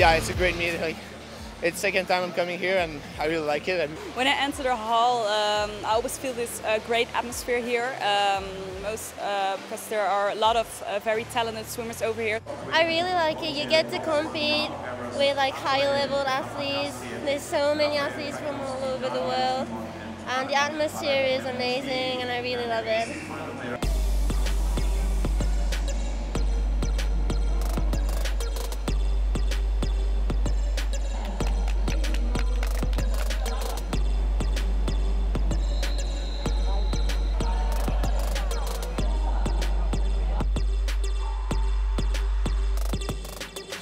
yeah, it's a great meet. Like, it's second time I'm coming here, and I really like it. And When I enter the hall, um, I always feel this uh, great atmosphere here. Um, most uh, because there are a lot of uh, very talented swimmers over here. I really like it. You get to compete with like high level athletes. There's so many athletes from all over the world. And the atmosphere is amazing and I really love it.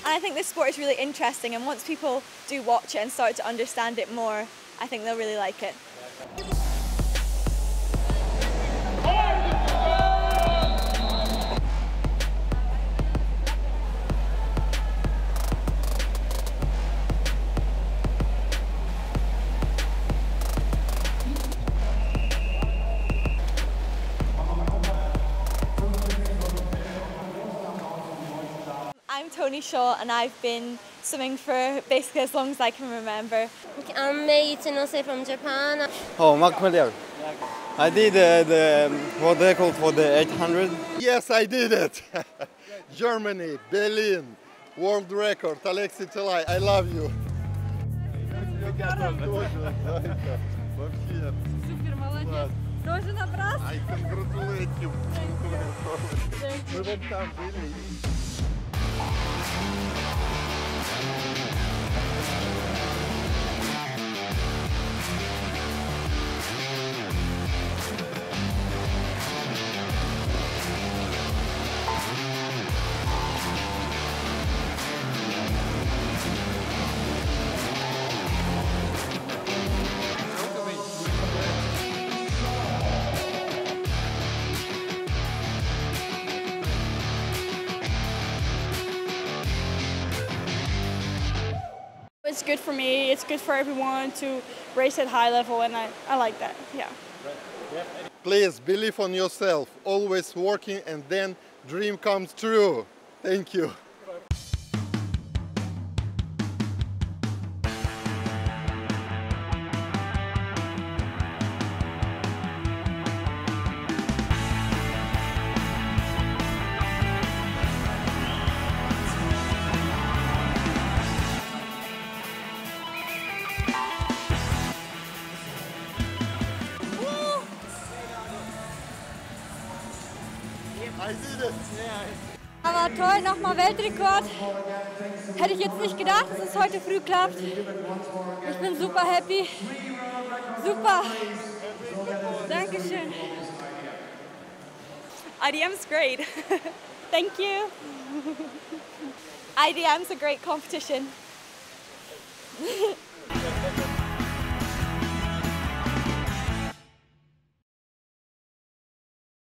And I think this sport is really interesting, and once people do watch it and start to understand it more, I think they'll really like it. Toni Shaw and I've been swimming for basically as long as I can remember. I'm Mei from Japan. Oh, Mark Miller. I did uh, the um, world record for the 800. Yes, I did it. Germany, Berlin, world record, Alexei Tulai, I love you. Тоже? I congratulate you. It's good for me. It's good for everyone to race at high level, and I, I like that. Yeah. Please believe on yourself. Always working and then dream comes true. Thank you. Aber toll, nochmal Weltrekord. Hätte ich jetzt nicht gedacht, dass es heute früh klappt. Ich bin super happy. Super. Dankeschön. IDM's great. Thank you. IDM's a great competition.